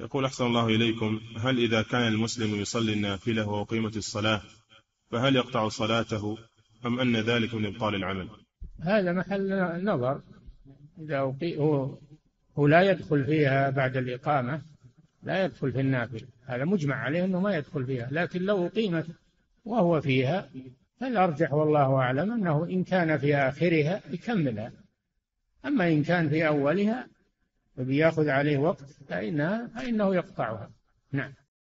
يقول أحسن الله إليكم هل إذا كان المسلم يصلي النافلة وأقيمت الصلاة فهل يقطع صلاته أم أن ذلك من إبطال العمل؟ هذا محل نظر. إذا أقي... هو... هو لا يدخل فيها بعد الإقامة لا يدخل في النافلة. هذا مجمع عليه أنه ما يدخل فيها. لكن لو أقيمت وهو فيها فالأرجح والله أعلم أنه إن كان في آخرها يكملها. أما إن كان في أولها وبياخذ عليه وقت فإنها فإنه يقطعها. نعم.